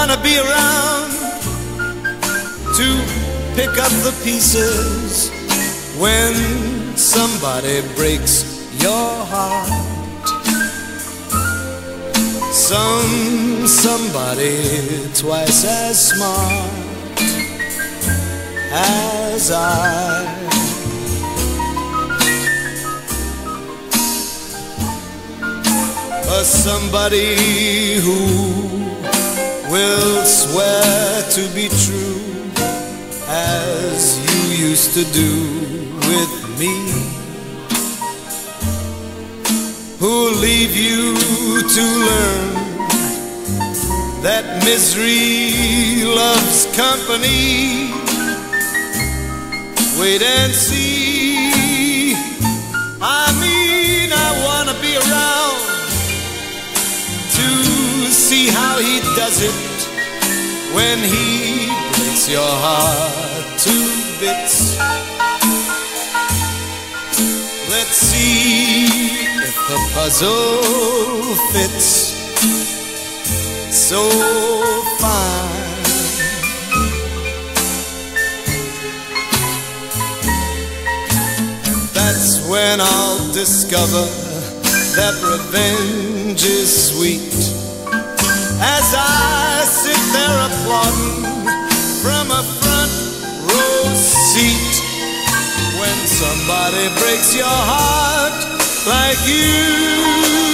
wanna be around to pick up the pieces when somebody breaks your heart. Some somebody twice as smart as I. A somebody who will swear to be true as you used to do with me. Who'll leave you to learn that misery loves company? Wait and see. I mean, I wanna be around to see how he does it when he breaks your heart to bits. Let's see if the puzzle fits so fine. That's when I'll discover that revenge is sweet. Somebody breaks your heart like you.